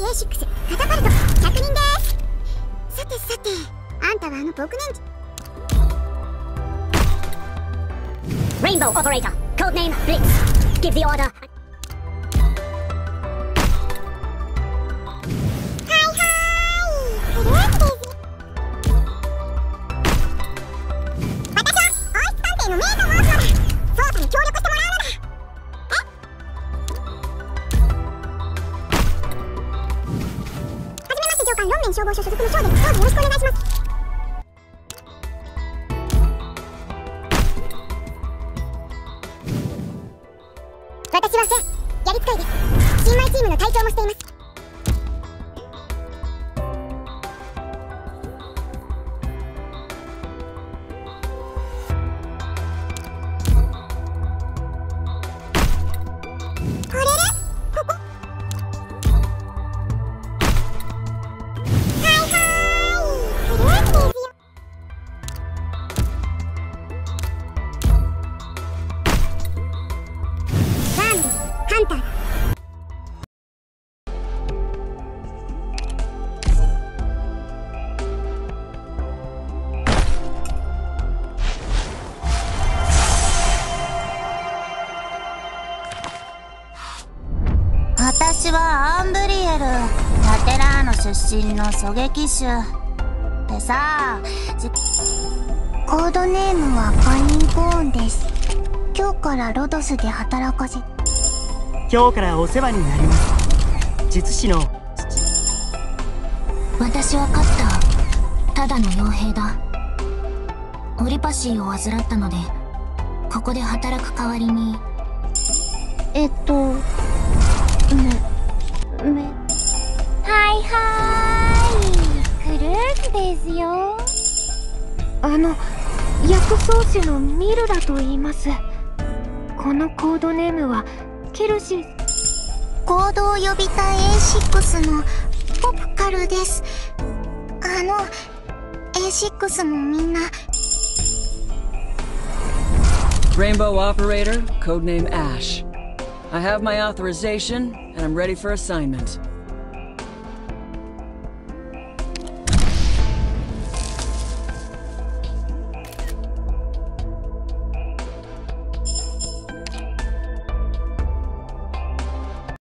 6カタパルト100人ですさてさてあんたはあの僕年次 Rainbow Operator, codename Blitz. Give the order. はいはいフルーツです私は王室探偵のメイと申すのだ捜査に協力して上官ロンメン消防署所属の翔ですどうぞよろしくお願いします私はセンやり使いです新米チームの隊長もしていますあれンタ私はアンブリエルラテラーノ出身の狙撃手。でさじコードネームはバニーボーンです。今日からロドスで働かせ今日からお世話になります。術師の。私はカッターただの傭兵だ。オリパシーを患ったのでここで働く代わりに。えっとめめ。はいはーい。フルーツですよ。あの薬草師のミルラと言います。このコードネームはケルシ行動予備隊 A6 のポプカルですあの A6 もみんな Rainbow Operator, codename Ash. I have my authorization, and I'm ready for assignment.